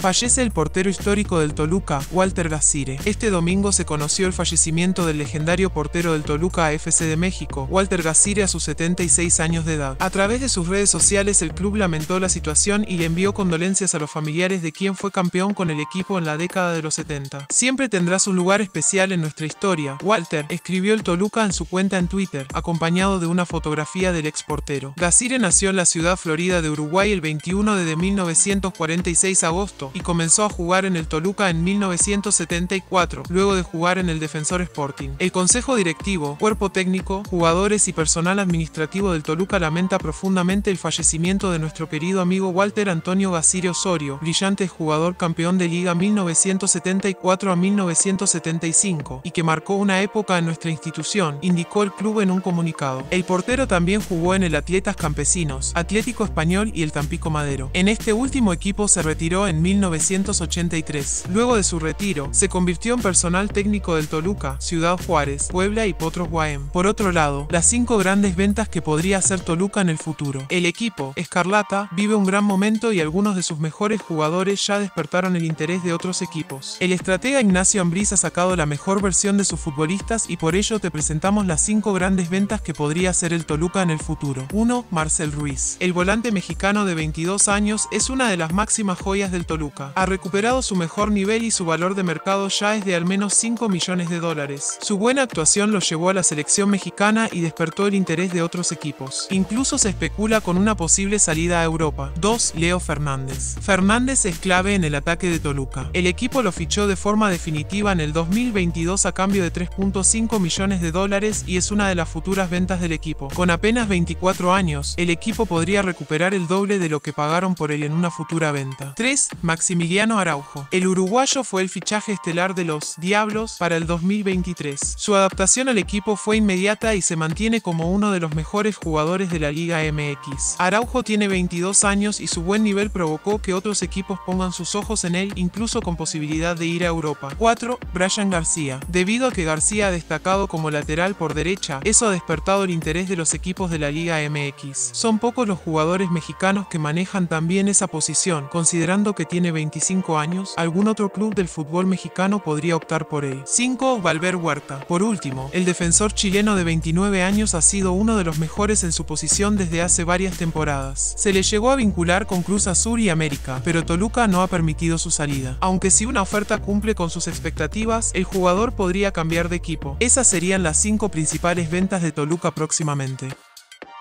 Fallece el portero histórico del Toluca, Walter Gacire. Este domingo se conoció el fallecimiento del legendario portero del Toluca AFC de México, Walter Gacire a sus 76 años de edad. A través de sus redes sociales el club lamentó la situación y le envió condolencias a los familiares de quien fue campeón con el equipo en la década de los 70. Siempre tendrás un lugar especial en nuestra historia. Walter escribió el Toluca en su cuenta en Twitter, acompañado de una fotografía del exportero. Gacire nació en la ciudad florida de Uruguay el 21 de 1946 agosto y comenzó a jugar en el Toluca en 1974, luego de jugar en el Defensor Sporting. El Consejo Directivo, Cuerpo Técnico, jugadores y personal administrativo del Toluca lamenta profundamente el fallecimiento de nuestro querido amigo Walter Antonio Gacire Osorio, brillante jugador campeón de Liga 1974 a 1975, y que marcó una época en nuestra institución, indicó el club en un comunicado. El portero también jugó en el Atletas Campesinos, Atlético Español y el Tampico Madero. En este último equipo se retiró en 1983. Luego de su retiro, se convirtió en personal técnico del Toluca, Ciudad Juárez, Puebla y Potros Guaem. Por otro lado, las cinco grandes ventas que podría hacer Toluca en el futuro. El equipo, Escarlata, vive un gran momento y algunos de sus mejores jugadores ya despertaron el interés de otros equipos. El estratega Ignacio Ambriz ha sacado la mejor versión de sus futbolistas y por ello te presentamos las cinco grandes ventas que podría hacer el Toluca en el futuro. 1. Marcel Ruiz. El volante mexicano de 22 años es una de las máximas joyas del Toluca ha recuperado su mejor nivel y su valor de mercado ya es de al menos 5 millones de dólares. Su buena actuación lo llevó a la selección mexicana y despertó el interés de otros equipos. Incluso se especula con una posible salida a Europa. 2. Leo Fernández. Fernández es clave en el ataque de Toluca. El equipo lo fichó de forma definitiva en el 2022 a cambio de 3.5 millones de dólares y es una de las futuras ventas del equipo. Con apenas 24 años, el equipo podría recuperar el doble de lo que pagaron por él en una futura venta. 3. Maximiliano Araujo. El uruguayo fue el fichaje estelar de los Diablos para el 2023. Su adaptación al equipo fue inmediata y se mantiene como uno de los mejores jugadores de la Liga MX. Araujo tiene 22 años y su buen nivel provocó que otros equipos pongan sus ojos en él incluso con posibilidad de ir a Europa. 4. Brian García. Debido a que García ha destacado como lateral por derecha, eso ha despertado el interés de los equipos de la Liga MX. Son pocos los jugadores mexicanos que manejan también esa posición, considerando que tiene 25 años, algún otro club del fútbol mexicano podría optar por él. 5. Valver Huerta. Por último, el defensor chileno de 29 años ha sido uno de los mejores en su posición desde hace varias temporadas. Se le llegó a vincular con Cruz Azul y América, pero Toluca no ha permitido su salida. Aunque si una oferta cumple con sus expectativas, el jugador podría cambiar de equipo. Esas serían las 5 principales ventas de Toluca próximamente.